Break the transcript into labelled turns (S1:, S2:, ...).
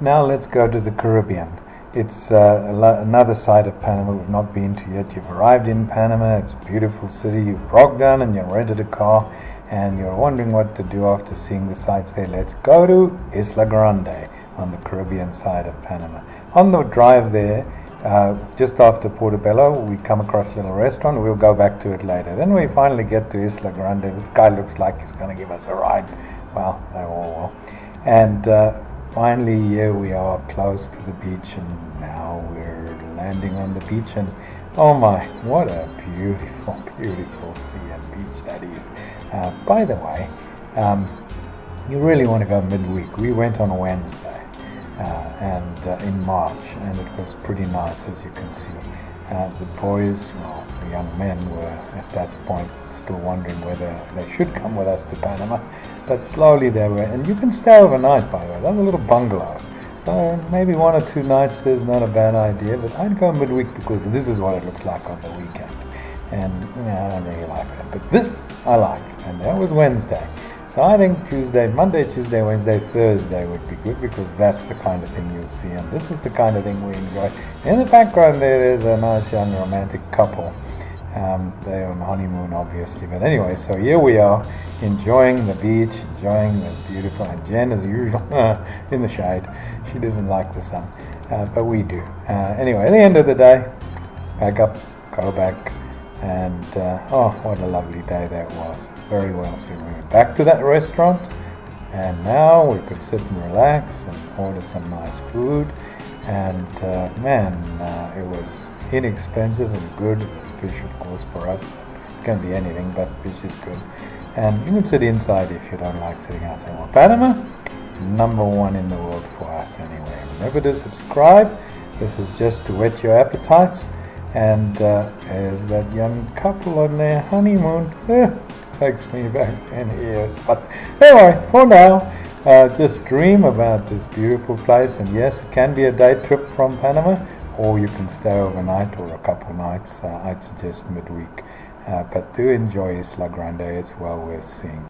S1: Now let's go to the Caribbean. It's uh, another side of Panama we've not been to yet. You've arrived in Panama, it's a beautiful city. You've broke down and you rented a car and you're wondering what to do after seeing the sights there. Let's go to Isla Grande on the Caribbean side of Panama. On the drive there, uh, just after Portobelo, we come across a little restaurant. We'll go back to it later. Then we finally get to Isla Grande. This guy looks like he's going to give us a ride. Well, they all will. And uh, finally here we are close to the beach and now we're landing on the beach and oh my what a beautiful beautiful sea and beach that is. Uh, by the way um, you really want to go midweek. We went on a Wednesday uh, and uh, in March and it was pretty nice as you can see. Uh, the boys well the young men were at that point still wondering whether they should come with us to Panama but slowly they were, and you can stay overnight by the way. Those are little bungalows. So maybe one or two nights there's not a bad idea, but I'd go midweek because this is what it looks like on the weekend. And you know, I don't really like it. But this I like, and that was Wednesday. So I think Tuesday, Monday, Tuesday, Wednesday, Thursday would be good because that's the kind of thing you'll see, and this is the kind of thing we enjoy. In the background there is a nice young romantic couple um, they're on honeymoon, obviously. But anyway, so here we are, enjoying the beach, enjoying the beautiful. And Jen, as usual, in the shade. She doesn't like the sun, uh, but we do. Uh, anyway, at the end of the day, back up, go back, and uh, oh, what a lovely day that was. Very well. So we went back to that restaurant, and now we could sit and relax and order some nice food. And uh, man, uh, it was inexpensive and good. fish, of course, for us. It can be anything, but fish is good. And you can sit inside if you don't like sitting outside. Well, Panama, number one in the world for us anyway. Remember to subscribe. This is just to whet your appetites. And uh, there's that young couple on their honeymoon. Eh, takes me back 10 years. But anyway, for now, uh, just dream about this beautiful place. And yes, it can be a day trip from Panama or you can stay overnight or a couple nights. Uh, I'd suggest midweek. Uh, but do enjoy Isla Grande, it's well worth seeing.